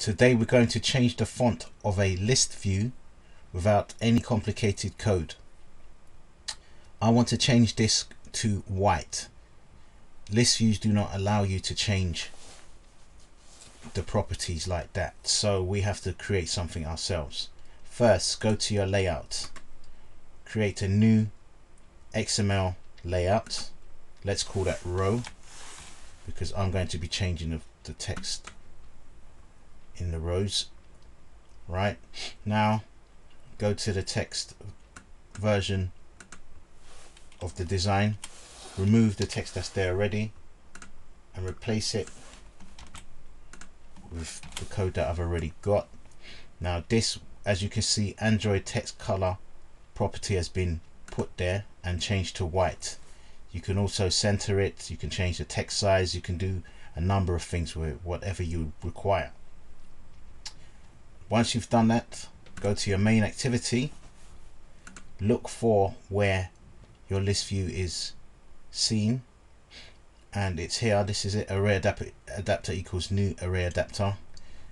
Today we're going to change the font of a list view without any complicated code. I want to change this to white. List views do not allow you to change the properties like that so we have to create something ourselves. First go to your layout create a new XML layout let's call that row because I'm going to be changing the, text in the rows right? Now go to the text version of the design. Remove the text that's there already and replace it with the code that I've already got. Now this as you can see Android text color property has been put there and changed to white. You can also center it. You can change the text size. You can do a number of things with whatever you require once you've done that go to your main activity. Look for where your list view is seen. And it's here. This is it. Array adapter, adapter equals new array adapter.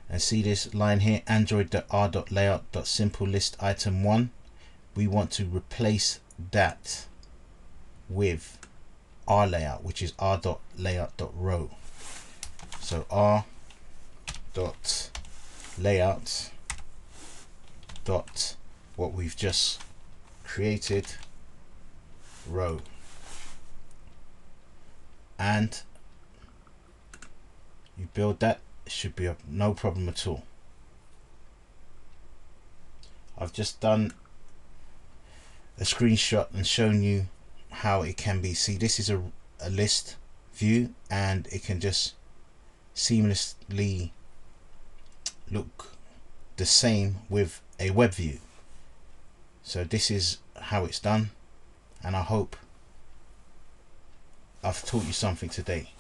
And see this line here android.r.layout.simple list item 1 we want to replace that with our layout which is r.layout.row so r dot layout dot what we've just created row. And you build that it should be a, no problem at all. I've just done a screenshot and shown you how it can be. See this is a, a list view and it can just seamlessly look the same with a web view. So this is how it's done and I hope I've taught you something today